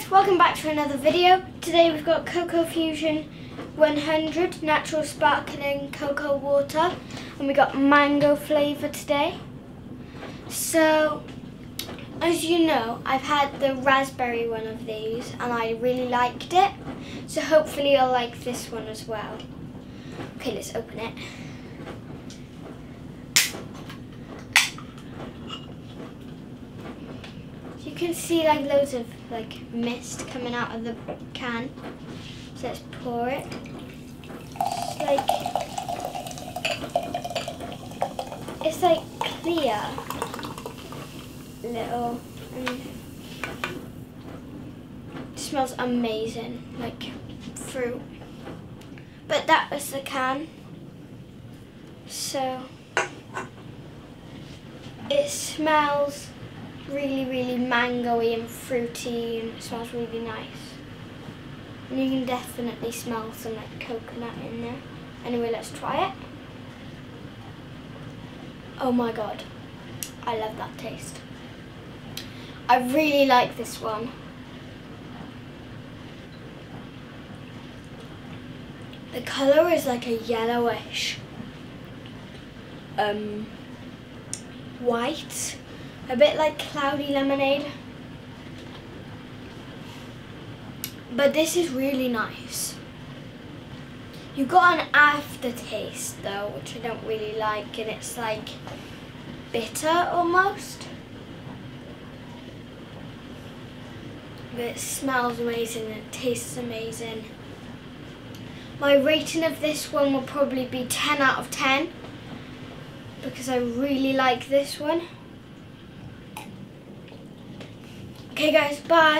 guys, welcome back to another video. Today we've got Coco Fuzion 100 Natural Sparkling Cocoa Water and we got mango flavour today. So, as you know, I've had the raspberry one of these and I really liked it. So hopefully you'll like this one as well. Okay, let's open it. Can see like loads of like mist coming out of the can. So let's pour it. It's like it's like clear little mm. it smells amazing like fruit. But that was the can. So it smells really, really mangoey and fruity and it smells really nice. And you can definitely smell some like coconut in there. Anyway, let's try it. Oh my god, I love that taste. I really like this one. The colour is like a yellowish um, white a bit like cloudy lemonade. But this is really nice. You got an aftertaste though, which I don't really like, and it's like bitter almost. But it smells amazing and it tastes amazing. My rating of this one will probably be 10 out of 10 because I really like this one. Okay guys, bye.